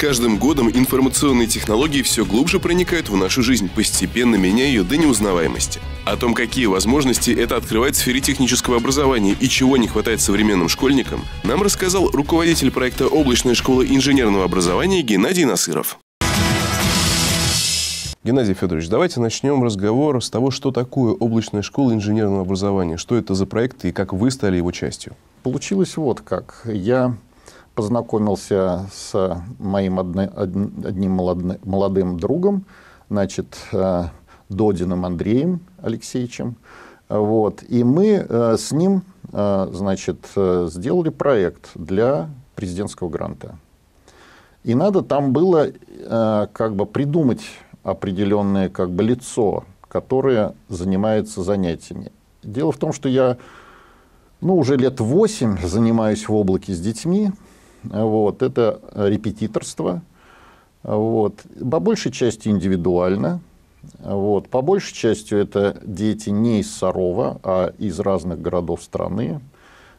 каждым годом информационные технологии все глубже проникают в нашу жизнь, постепенно меняя ее до неузнаваемости. О том, какие возможности это открывает в сфере технического образования и чего не хватает современным школьникам, нам рассказал руководитель проекта облачной школы инженерного образования Геннадий Насыров. Геннадий Федорович, давайте начнем разговор с того, что такое облачная школа инженерного образования, что это за проект и как вы стали его частью. Получилось вот как. Я познакомился с моим одним молодым другом, значит, э, Додиным Андреем Алексеевичем. Вот. И мы э, с ним э, значит, сделали проект для президентского гранта. И надо там было как бы придумать определенное как бы лицо, которое занимается занятиями. Дело в том, что я ну, уже лет восемь занимаюсь в облаке с детьми, вот, это репетиторство. Вот. По большей части индивидуально. Вот. По большей части это дети не из Сарова, а из разных городов страны.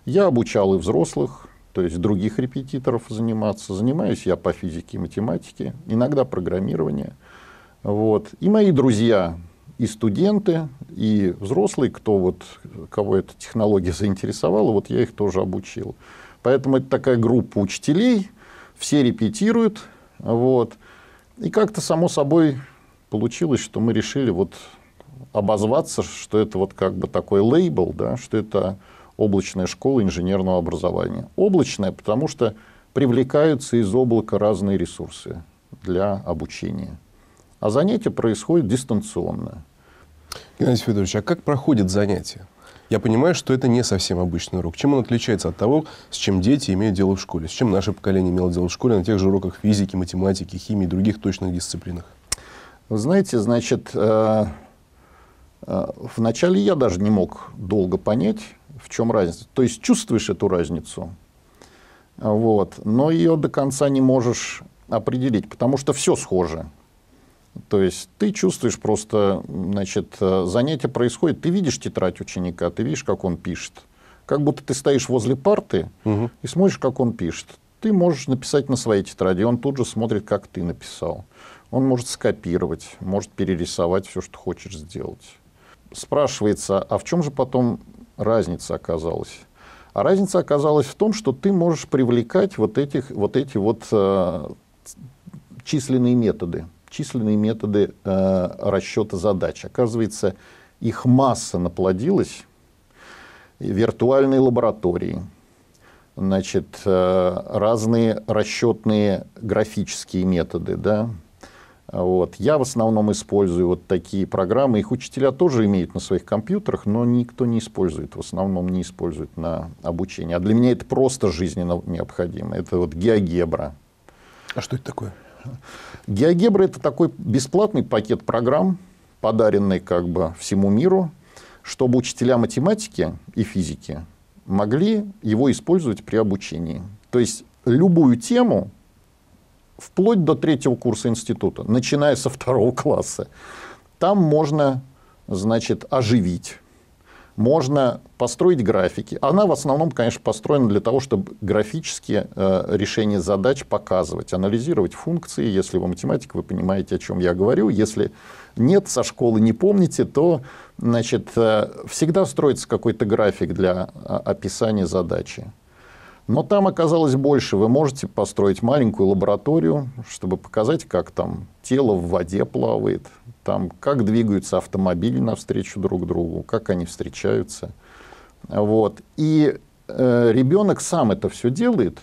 Я обучал и взрослых, то есть других репетиторов заниматься. Занимаюсь я по физике и математике, иногда программирование. Вот. И мои друзья, и студенты, и взрослые, кто вот, кого эта технология заинтересовала, вот я их тоже обучил. Поэтому это такая группа учителей, все репетируют. Вот. И как-то само собой получилось, что мы решили вот обозваться, что это вот как бы такой лейбл, да, что это облачная школа инженерного образования. Облачная, потому что привлекаются из облака разные ресурсы для обучения. А занятия происходят дистанционно. Геннадий Федорович, а как проходят занятия? Я понимаю, что это не совсем обычный урок. Чем он отличается от того, с чем дети имеют дело в школе? С чем наше поколение имело дело в школе на тех же уроках физики, математики, химии и других точных дисциплинах? Вы знаете, значит, э, э, вначале я даже не мог долго понять, в чем разница. То есть чувствуешь эту разницу, вот, но ее до конца не можешь определить, потому что все схоже. То есть ты чувствуешь просто, значит, э, занятие происходит, ты видишь тетрадь ученика, ты видишь, как он пишет. Как будто ты стоишь возле парты угу. и смотришь, как он пишет. Ты можешь написать на своей тетради, он тут же смотрит, как ты написал. Он может скопировать, может перерисовать все, что хочешь сделать. Спрашивается, а в чем же потом разница оказалась? А разница оказалась в том, что ты можешь привлекать вот, этих, вот эти вот э, численные методы численные методы э, расчета задач. Оказывается, их масса наплодилась. Виртуальные лаборатории, значит, э, разные расчетные графические методы. Да? Вот. Я в основном использую вот такие программы. Их учителя тоже имеют на своих компьютерах, но никто не использует. В основном не использует на обучение. А для меня это просто жизненно необходимо. Это вот геогебра. А что это такое? Геогебра – это такой бесплатный пакет программ, подаренный как бы всему миру, чтобы учителя математики и физики могли его использовать при обучении. То есть любую тему, вплоть до третьего курса института, начиная со второго класса, там можно значит, оживить можно построить графики. Она в основном, конечно, построена для того, чтобы графические э, решения задач показывать, анализировать функции. Если вы математик, вы понимаете, о чем я говорю. Если нет, со школы не помните, то значит, э, всегда строится какой-то график для э, описания задачи. Но там оказалось больше. Вы можете построить маленькую лабораторию, чтобы показать, как там тело в воде плавает, там, как двигаются автомобили навстречу друг другу, как они встречаются. Вот. И э, ребенок сам это все делает,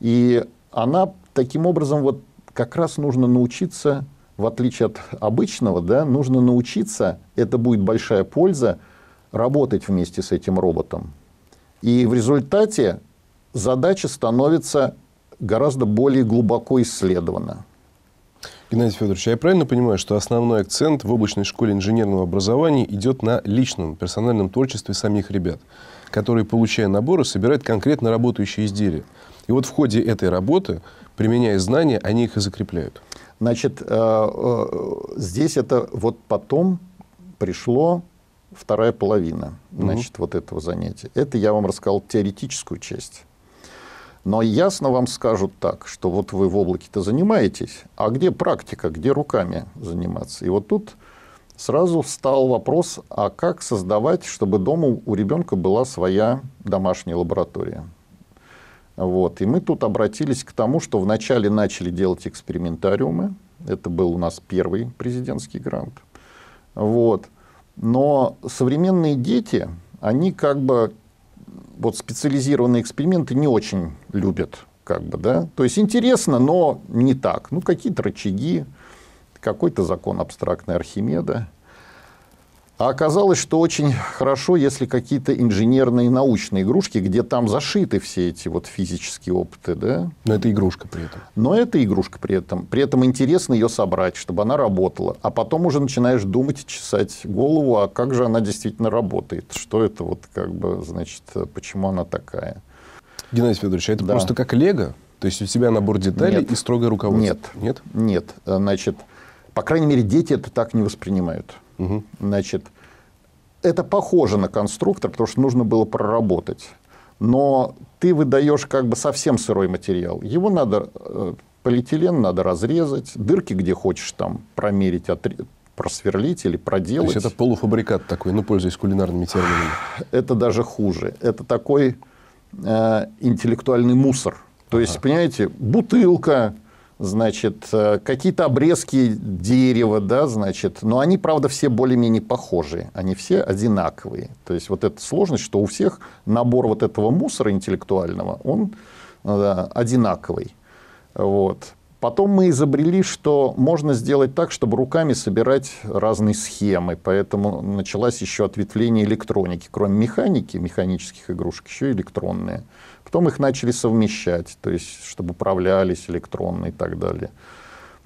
и она таким образом вот как раз нужно научиться, в отличие от обычного, да, нужно научиться, это будет большая польза, работать вместе с этим роботом. И в результате задача становится гораздо более глубоко исследована. Геннадий Федорович, а я правильно понимаю, что основной акцент в облачной школе инженерного образования идет на личном, персональном творчестве самих ребят, которые, получая наборы, собирают конкретно работающие изделия. И вот в ходе этой работы, применяя знания, они их и закрепляют. Значит, э, э, здесь это вот потом пришло вторая половина значит, угу. вот этого занятия. Это я вам рассказал теоретическую часть. Но ясно вам скажут так, что вот вы в облаке-то занимаетесь, а где практика, где руками заниматься? И вот тут сразу встал вопрос, а как создавать, чтобы дома у ребенка была своя домашняя лаборатория? Вот. И мы тут обратились к тому, что вначале начали делать экспериментариумы. Это был у нас первый президентский грант. Вот. Но современные дети, они как бы вот специализированные эксперименты не очень любят. Как бы, да? То есть интересно, но не так. Ну, какие-то рычаги, какой-то закон абстрактной Архимеда. А оказалось, что очень хорошо, если какие-то инженерные научные игрушки, где там зашиты все эти вот физические опыты. Да? Но это игрушка при этом. Но это игрушка при этом. При этом интересно ее собрать, чтобы она работала. А потом уже начинаешь думать чесать голову, а как же она действительно работает? Что это вот как бы, значит, почему она такая? Геннадий Федорович, а это да. просто как лего? То есть у тебя набор деталей Нет. и строгое руководство? Нет. Нет? Нет. Значит, по крайней мере, дети это так не воспринимают. Угу. Значит, это похоже на конструктор, потому что нужно было проработать. Но ты выдаешь как бы совсем сырой материал. Его надо, э, полиэтилен надо разрезать, дырки, где хочешь, там промерить, отре... просверлить или проделать. То есть это полуфабрикат такой, ну, пользуясь кулинарными терминами. Это даже хуже. Это такой э, интеллектуальный мусор. То ага. есть, понимаете, бутылка, значит, э, какие-то обрезки дерева, да, значит, но они, правда, все более-менее похожие, они все одинаковые. То есть вот эта сложность, что у всех набор вот этого мусора интеллектуального, он да, одинаковый. Вот. Потом мы изобрели, что можно сделать так, чтобы руками собирать разные схемы. Поэтому началось еще ответвление электроники. Кроме механики, механических игрушек, еще и электронные. Потом их начали совмещать, то есть, чтобы управлялись электронно и так далее.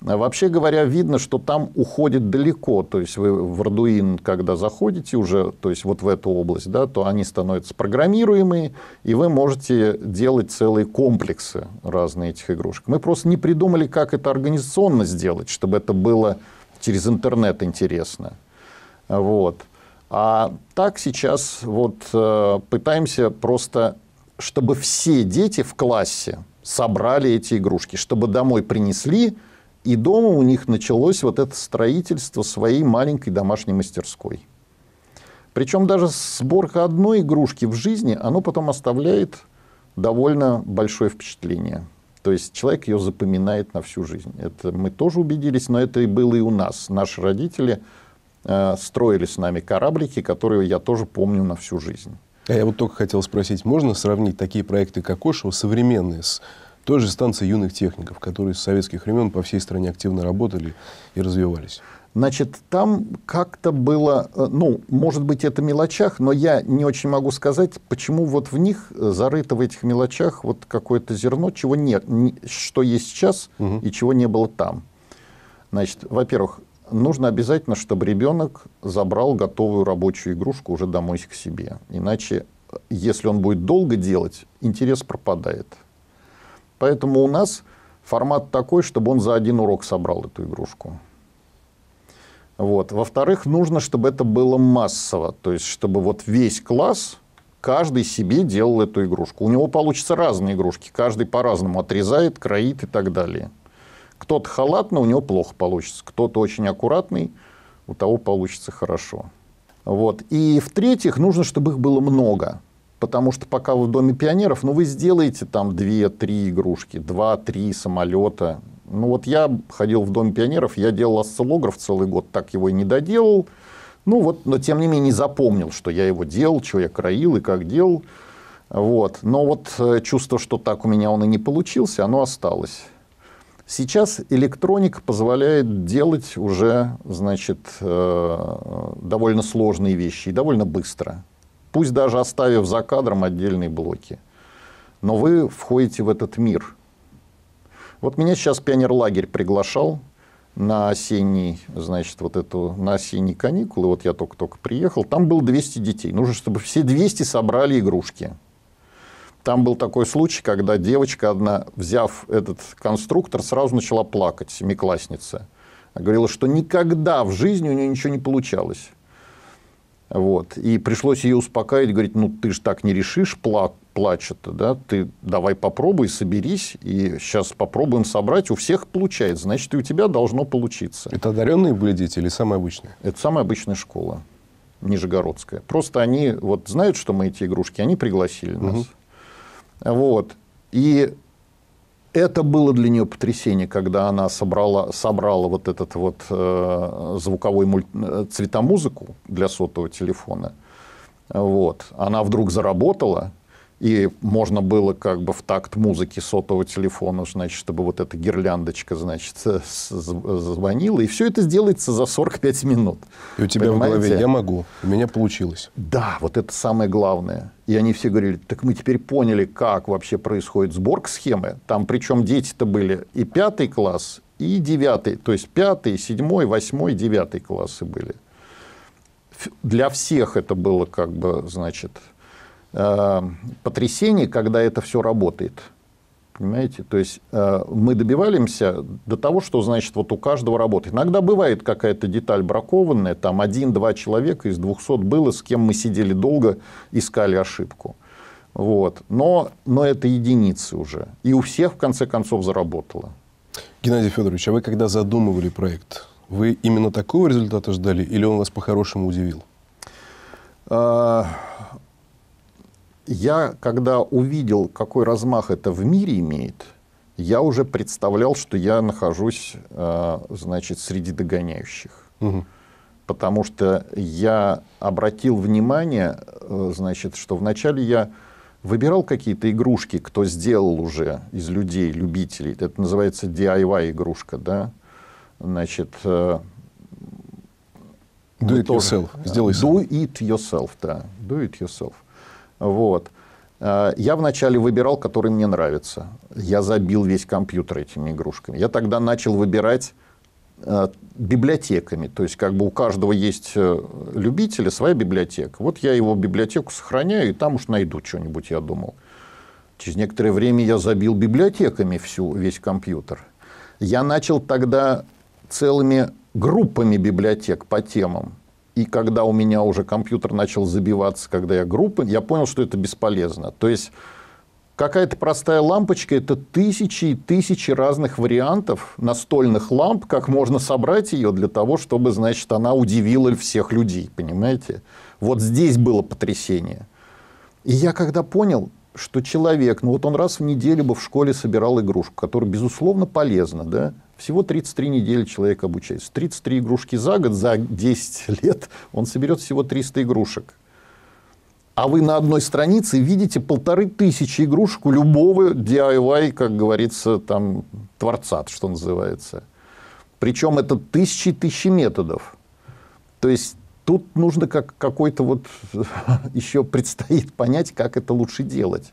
А вообще говоря, видно, что там уходит далеко. То есть вы в Arduino, когда заходите уже, то есть вот в эту область, да, то они становятся программируемые, и вы можете делать целые комплексы разные этих игрушек. Мы просто не придумали, как это организационно сделать, чтобы это было через интернет интересно. Вот. А так сейчас вот э, пытаемся просто чтобы все дети в классе собрали эти игрушки, чтобы домой принесли, и дома у них началось вот это строительство своей маленькой домашней мастерской. Причем даже сборка одной игрушки в жизни, оно потом оставляет довольно большое впечатление. То есть человек ее запоминает на всю жизнь. Это мы тоже убедились, но это и было и у нас. Наши родители э, строили с нами кораблики, которые я тоже помню на всю жизнь. А я вот только хотел спросить, можно сравнить такие проекты, как Кошево, современные, с той же станцией юных техников, которые с советских времен по всей стране активно работали и развивались? Значит, там как-то было, э, ну, может быть, это мелочах, но я не очень могу сказать, почему вот в них э, зарыто в этих мелочах вот какое-то зерно, чего нет, что есть сейчас угу. и чего не было там. Значит, во-первых, нужно обязательно, чтобы ребенок забрал готовую рабочую игрушку уже домой к себе. Иначе, если он будет долго делать, интерес пропадает. Поэтому у нас формат такой, чтобы он за один урок собрал эту игрушку. Вот. Во-вторых, нужно, чтобы это было массово. То есть, чтобы вот весь класс, каждый себе делал эту игрушку. У него получатся разные игрушки. Каждый по-разному отрезает, кроит и так далее. Кто-то халатный, у него плохо получится. Кто-то очень аккуратный, у того получится хорошо. Вот. И в-третьих, нужно, чтобы их было много. Потому что пока вы в Доме пионеров, ну, вы сделаете там 2-3 игрушки, 2-3 самолета. Ну, вот я ходил в Дом пионеров, я делал осциллограф целый год, так его и не доделал. Ну, вот, но тем не менее запомнил, что я его делал, что я краил и как делал. Вот. Но вот э, чувство, что так у меня он и не получился, оно осталось. Сейчас электроника позволяет делать уже, значит, э, довольно сложные вещи и довольно быстро. Пусть даже оставив за кадром отдельные блоки. Но вы входите в этот мир. Вот меня сейчас пионерлагерь приглашал на осенний, значит, вот эту, на осенние каникулы. Вот я только-только приехал. Там было 200 детей. Нужно, чтобы все 200 собрали игрушки. Там был такой случай, когда девочка одна, взяв этот конструктор, сразу начала плакать, семиклассница. Говорила, что никогда в жизни у нее ничего не получалось. Вот. И пришлось ее успокаивать, говорить, ну ты же так не решишь плачет-то, да? Ты давай попробуй, соберись, и сейчас попробуем собрать. У всех получается, значит, и у тебя должно получиться. Это одаренные были дети или самые обычные? Это самая обычная школа, Нижегородская. Просто они вот знают, что мы эти игрушки, они пригласили нас. Угу. Вот. И это было для нее потрясение, когда она собрала, собрала вот этот вот э, звуковой мульт, э, цветомузыку для сотового телефона. Вот. Она вдруг заработала, и можно было как бы в такт музыки сотового телефона, значит, чтобы вот эта гирляндочка, значит, звонила. И все это сделается за 45 минут. И у тебя Понимаете? в голове «я могу», у меня получилось. Да, вот это самое главное. И они все говорили, так мы теперь поняли, как вообще происходит сборка схемы. Там причем дети-то были и пятый класс, и девятый. То есть пятый, седьмой, восьмой, девятый классы были. Для всех это было как бы, значит, Э, потрясений, когда это все работает. Понимаете? То есть э, мы добиваемся до того, что значит вот у каждого работает. Иногда бывает какая-то деталь бракованная, там один-два человека из 200 было, с кем мы сидели долго, искали ошибку. Вот. Но, но это единицы уже. И у всех, в конце концов, заработало. Геннадий Федорович, а вы когда задумывали проект, вы именно такого результата ждали или он вас по-хорошему удивил? Э, я, когда увидел, какой размах это в мире имеет, я уже представлял, что я нахожусь, э, значит, среди догоняющих. Угу. Потому что я обратил внимание, э, значит, что вначале я выбирал какие-то игрушки, кто сделал уже из людей, любителей. Это называется DIY игрушка, да? Значит, э, Do it тоже, yourself. Сделай сам. Do it yourself, да. Do it yourself. Вот. Э, я вначале выбирал, который мне нравится. Я забил весь компьютер этими игрушками. Я тогда начал выбирать э, библиотеками. То есть, как бы у каждого есть э, любителя своя библиотека. Вот я его библиотеку сохраняю, и там уж найду что-нибудь, я думал. Через некоторое время я забил библиотеками всю, весь компьютер. Я начал тогда целыми группами библиотек по темам. И когда у меня уже компьютер начал забиваться, когда я группы, я понял, что это бесполезно. То есть какая-то простая лампочка – это тысячи и тысячи разных вариантов настольных ламп, как можно собрать ее для того, чтобы, значит, она удивила всех людей, понимаете? Вот здесь было потрясение. И я когда понял, что человек, ну вот он раз в неделю бы в школе собирал игрушку, которая, безусловно, полезна, да, всего 33 недели человек обучается. 33 игрушки за год, за 10 лет он соберет всего 300 игрушек. А вы на одной странице видите полторы тысячи игрушек у любого DIY, как говорится, там, творца, что называется. Причем это тысячи и тысячи методов. То есть тут нужно как какой-то вот еще предстоит понять, как это лучше делать.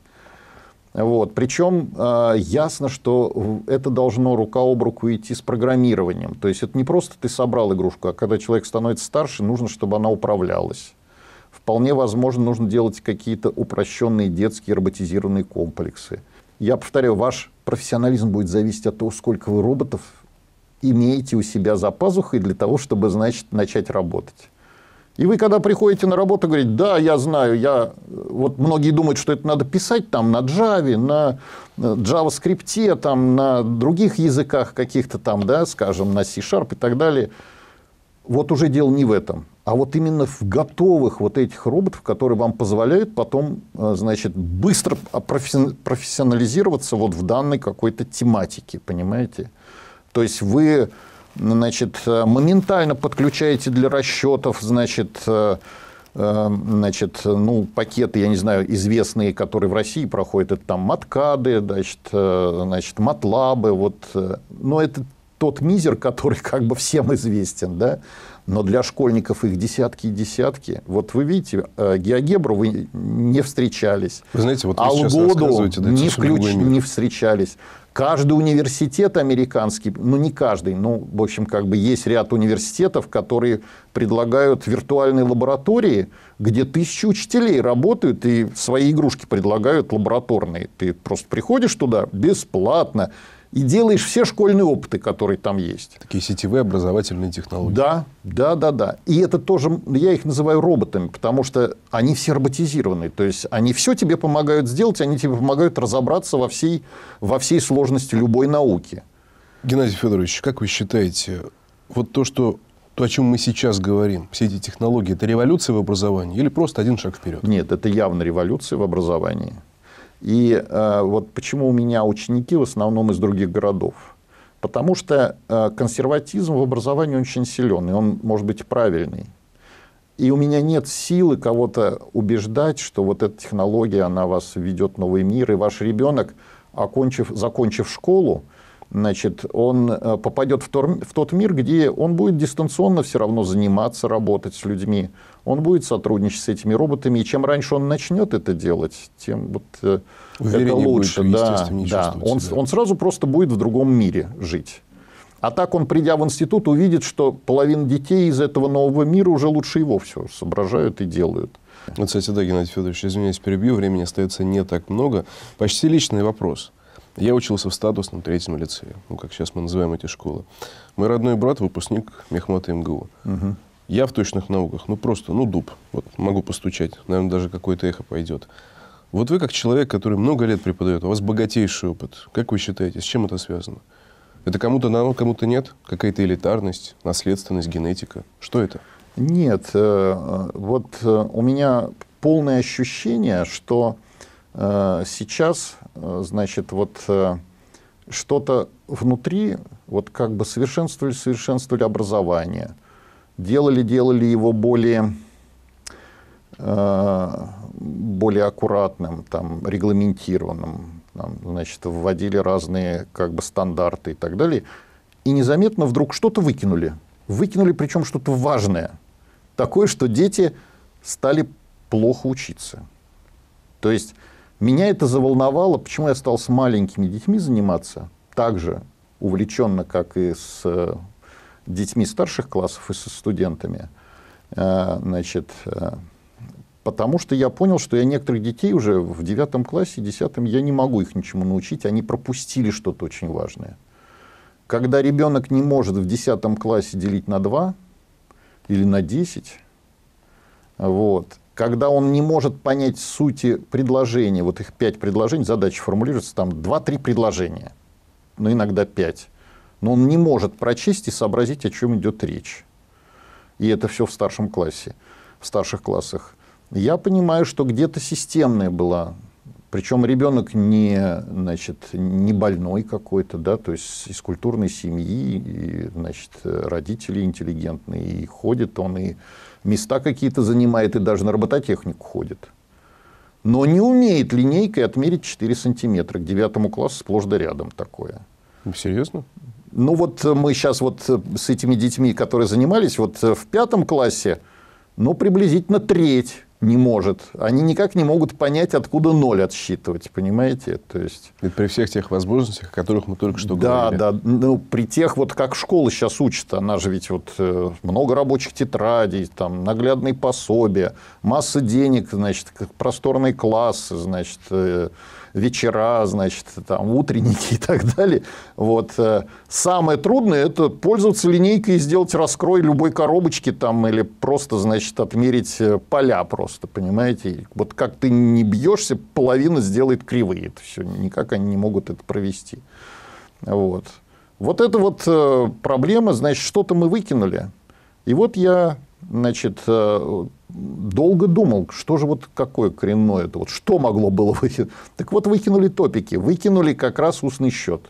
Вот. Причем э, ясно, что это должно рука об руку идти с программированием. То есть это не просто ты собрал игрушку, а когда человек становится старше, нужно, чтобы она управлялась. Вполне возможно, нужно делать какие-то упрощенные детские роботизированные комплексы. Я повторяю, ваш профессионализм будет зависеть от того, сколько вы роботов имеете у себя за пазухой для того, чтобы, значит, начать работать. И вы, когда приходите на работу, говорите, да, я знаю, я... Вот многие думают, что это надо писать там на Java, на JavaScript, там, на других языках каких-то там, да, скажем, на C-Sharp и так далее. Вот уже дело не в этом, а вот именно в готовых вот этих роботов, которые вам позволяют потом, э, значит, быстро профессионализироваться вот в данной какой-то тематике, понимаете? То есть вы значит, э, моментально подключаете для расчетов, значит, э, э, значит, ну, пакеты, я не знаю, известные, которые в России проходят, это там маткады, значит, значит матлабы, вот, но это тот мизер, который как бы всем известен, да, но для школьников их десятки и десятки. Вот вы видите, геогебру вы не встречались. Вы знаете, вот вы Алгоду да, не, включ... не встречались. Каждый университет американский, ну не каждый, ну в общем как бы есть ряд университетов, которые предлагают виртуальные лаборатории, где тысячи учителей работают и свои игрушки предлагают лабораторные. Ты просто приходишь туда бесплатно, и делаешь все школьные опыты, которые там есть. Такие сетевые образовательные технологии. Да, да, да, да. И это тоже, я их называю роботами, потому что они все роботизированы. То есть, они все тебе помогают сделать, они тебе помогают разобраться во всей, во всей сложности любой науки. Геннадий Федорович, как вы считаете, вот то, что то, о чем мы сейчас говорим, все эти технологии, это революция в образовании или просто один шаг вперед? Нет, это явно революция в образовании. И э, вот почему у меня ученики в основном из других городов. Потому что э, консерватизм в образовании очень силен, и он может быть правильный. И у меня нет силы кого-то убеждать, что вот эта технология, она вас ведет в новый мир, и ваш ребенок, окончив, закончив школу, значит, он э, попадет в, тор, в тот мир, где он будет дистанционно все равно заниматься, работать с людьми, он будет сотрудничать с этими роботами, и чем раньше он начнет это делать, тем вот э, это лучше. Будет, да, да. Он, он сразу просто будет в другом мире жить. А так он, придя в институт, увидит, что половина детей из этого нового мира уже лучше его все соображают и делают. Вот, кстати, да, Геннадий Федорович, извиняюсь, перебью, времени остается не так много. Почти личный вопрос. Я учился в статусном третьем лицее, ну, как сейчас мы называем эти школы. Мой родной брат – выпускник Мехмата МГУ. Угу. Я в точных науках, ну, просто, ну, дуб. Вот могу постучать, наверное, даже какое-то эхо пойдет. Вот вы, как человек, который много лет преподает, у вас богатейший опыт. Как вы считаете, с чем это связано? Это кому-то дано, кому-то нет? Какая-то элитарность, наследственность, генетика? Что это? Нет. Э, вот э, у меня полное ощущение, что э, сейчас Э, значит, вот э, что-то внутри, вот как бы совершенствовали, совершенствовали образование, делали, делали его более, э, более аккуратным, там, регламентированным, там, значит, вводили разные как бы стандарты и так далее, и незаметно вдруг что-то выкинули. Выкинули, причем что-то важное. Такое, что дети стали плохо учиться. То есть меня это заволновало, почему я стал с маленькими детьми заниматься так же увлеченно, как и с э, детьми старших классов и со студентами. Э, значит, э, потому что я понял, что я некоторых детей уже в девятом классе, десятом, я не могу их ничему научить, они пропустили что-то очень важное. Когда ребенок не может в десятом классе делить на два или на десять, вот, когда он не может понять сути предложения, вот их пять предложений, задача формулируется там два-три предложения, но иногда пять. Но он не может прочесть и сообразить, о чем идет речь. И это все в старшем классе, в старших классах. Я понимаю, что где-то системная была причем ребенок не, значит, не больной какой-то, да, то есть из культурной семьи, и, значит, родители интеллигентные, и ходит он, и места какие-то занимает, и даже на робототехнику ходит. Но не умеет линейкой отмерить 4 сантиметра. К девятому классу сплошь да рядом такое. Серьезно? Ну, вот мы сейчас вот с этими детьми, которые занимались, вот в пятом классе, ну, приблизительно треть не может. Они никак не могут понять, откуда ноль отсчитывать, понимаете? То есть... И при всех тех возможностях, о которых мы только что да, говорили. Да, да. Ну, при тех, вот как школа сейчас учит, она же ведь вот э, много рабочих тетрадей, там, наглядные пособия, масса денег, значит, просторные классы, значит, э, вечера, значит, там, утренники и так далее. Вот. Э, самое трудное – это пользоваться линейкой и сделать раскрой любой коробочки там, или просто, значит, отмерить э, поля просто, понимаете? Вот как ты не бьешься, половина сделает кривые. Это все, никак они не могут это провести. Вот. Вот это вот э, проблема, значит, что-то мы выкинули. И вот я, значит, долго думал, что же вот какое коренное это, вот что могло было выкинуть. Так вот, выкинули топики, выкинули как раз устный счет.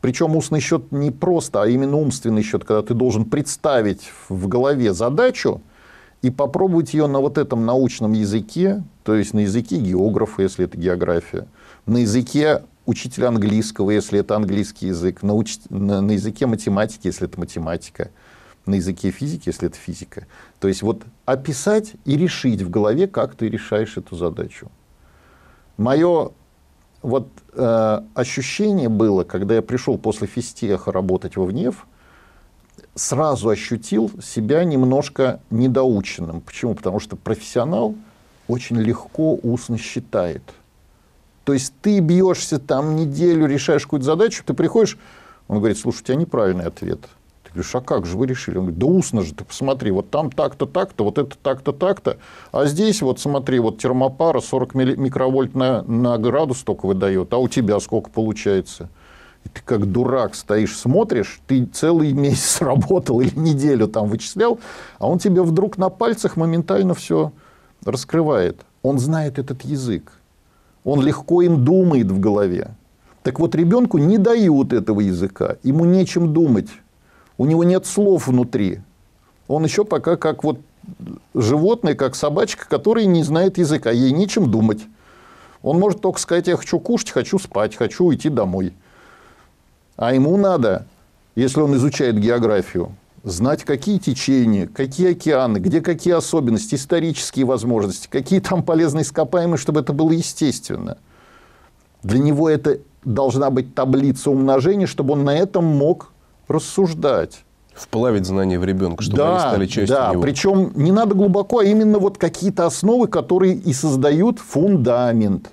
Причем устный счет не просто, а именно умственный счет, когда ты должен представить в голове задачу и попробовать ее на вот этом научном языке, то есть на языке географа, если это география, на языке учителя английского, если это английский язык, на, уч... на, на языке математики, если это математика – на языке физики, если это физика. То есть вот описать и решить в голове, как ты решаешь эту задачу. Мое вот, э, ощущение было, когда я пришел после физтеха работать во ВНЕФ, сразу ощутил себя немножко недоученным. Почему? Потому что профессионал очень легко устно считает. То есть ты бьешься там неделю, решаешь какую-то задачу, ты приходишь, он говорит, слушай, у тебя неправильный ответ. Говоришь, а как же вы решили? Он говорит, да устно же, ты посмотри, вот там так-то, так-то, вот это так-то, так-то, а здесь вот смотри, вот термопара 40 микровольт на, на градус только выдает, а у тебя сколько получается? И ты как дурак стоишь, смотришь, ты целый месяц работал или неделю там вычислял, а он тебе вдруг на пальцах моментально все раскрывает. Он знает этот язык. Он легко им думает в голове. Так вот, ребенку не дают этого языка. Ему нечем думать. У него нет слов внутри. Он еще пока как вот животное, как собачка, которая не знает языка. Ей нечем думать. Он может только сказать, я хочу кушать, хочу спать, хочу уйти домой. А ему надо, если он изучает географию, знать, какие течения, какие океаны, где какие особенности, исторические возможности, какие там полезные ископаемые, чтобы это было естественно. Для него это должна быть таблица умножения, чтобы он на этом мог рассуждать. Вплавить знания в ребенка, чтобы да, они стали частью да, него. Причем не надо глубоко, а именно вот какие-то основы, которые и создают фундамент.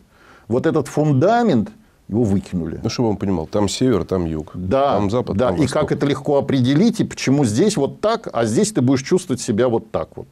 Вот этот фундамент – его выкинули. Ну, чтобы он понимал, там север, там юг, да, там запад, да. там И как это легко определить, и почему здесь вот так, а здесь ты будешь чувствовать себя вот так вот.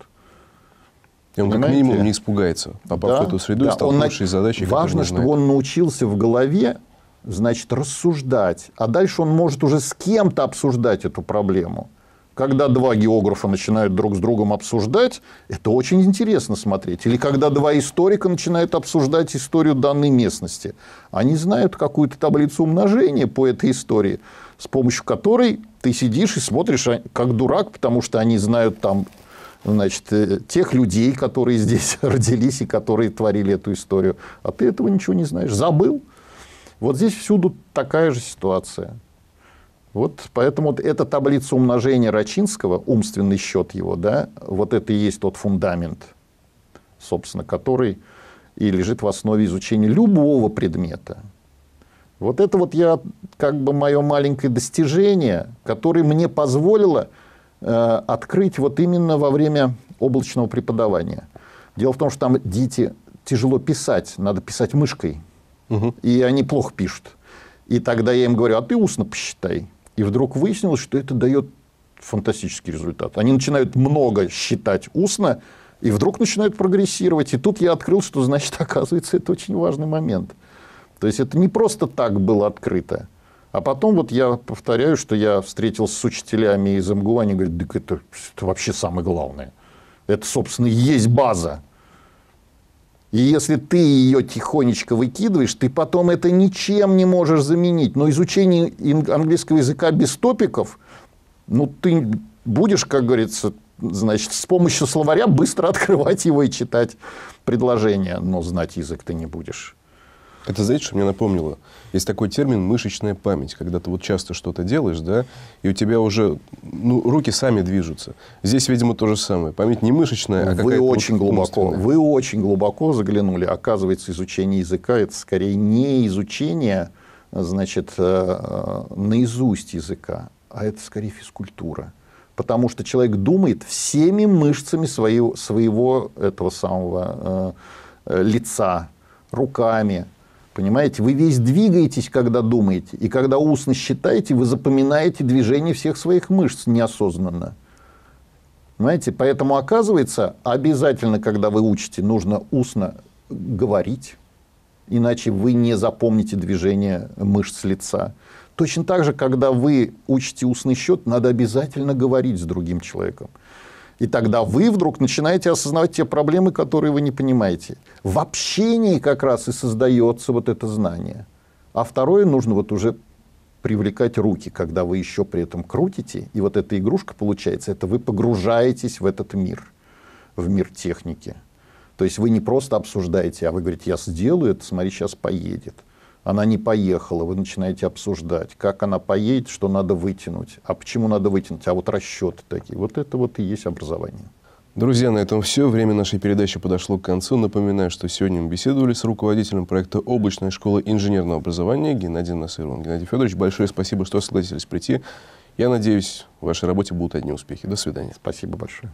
И он Понимаете? как минимум не испугается, попав да, в эту среду да. и столкнувшись с задачей, Важно, чтобы он научился в голове, значит, рассуждать. А дальше он может уже с кем-то обсуждать эту проблему. Когда два географа начинают друг с другом обсуждать, это очень интересно смотреть. Или когда два историка начинают обсуждать историю данной местности. Они знают какую-то таблицу умножения по этой истории, с помощью которой ты сидишь и смотришь а, как дурак, потому что они знают там значит, э, тех людей, которые здесь родились и которые творили эту историю. А ты этого ничего не знаешь. Забыл. Вот здесь всюду такая же ситуация. Вот поэтому вот эта таблица умножения Рачинского, умственный счет его, да, вот это и есть тот фундамент, собственно, который и лежит в основе изучения любого предмета. Вот это вот я, как бы мое маленькое достижение, которое мне позволило э, открыть вот именно во время облачного преподавания. Дело в том, что там дети тяжело писать, надо писать мышкой, угу. и они плохо пишут. И тогда я им говорю, а ты устно посчитай. И вдруг выяснилось, что это дает фантастический результат. Они начинают много считать устно, и вдруг начинают прогрессировать. И тут я открыл, что, значит, оказывается, это очень важный момент. То есть, это не просто так было открыто. А потом вот я повторяю, что я встретился с учителями из МГУ, они говорят, да это, это вообще самое главное. Это, собственно, и есть база. И если ты ее тихонечко выкидываешь, ты потом это ничем не можешь заменить. Но изучение английского языка без топиков, ну, ты будешь, как говорится, значит, с помощью словаря быстро открывать его и читать предложения, но знать язык ты не будешь. Это, знаете, что мне напомнило? Есть такой термин «мышечная память», когда ты вот часто что-то делаешь, да, и у тебя уже ну, руки сами движутся. Здесь, видимо, то же самое. Память не мышечная, а вы очень вот глубоко, Вы очень глубоко заглянули. Оказывается, изучение языка – это скорее не изучение, значит, э, наизусть языка, а это скорее физкультура. Потому что человек думает всеми мышцами своего, своего этого самого э, лица, руками, Понимаете, вы весь двигаетесь, когда думаете. И когда устно считаете, вы запоминаете движение всех своих мышц неосознанно. Понимаете? Поэтому, оказывается, обязательно, когда вы учите, нужно устно говорить. Иначе вы не запомните движение мышц лица. Точно так же, когда вы учите устный счет, надо обязательно говорить с другим человеком. И тогда вы вдруг начинаете осознавать те проблемы, которые вы не понимаете. В общении как раз и создается вот это знание. А второе, нужно вот уже привлекать руки, когда вы еще при этом крутите, и вот эта игрушка получается, это вы погружаетесь в этот мир, в мир техники. То есть вы не просто обсуждаете, а вы говорите, я сделаю это, смотри, сейчас поедет она не поехала, вы начинаете обсуждать, как она поедет, что надо вытянуть, а почему надо вытянуть, а вот расчеты такие. Вот это вот и есть образование. Друзья, на этом все. Время нашей передачи подошло к концу. Напоминаю, что сегодня мы беседовали с руководителем проекта «Облачная школа инженерного образования» Геннадием Насыровым. Геннадий Федорович, большое спасибо, что согласились прийти. Я надеюсь, в вашей работе будут одни успехи. До свидания. Спасибо большое.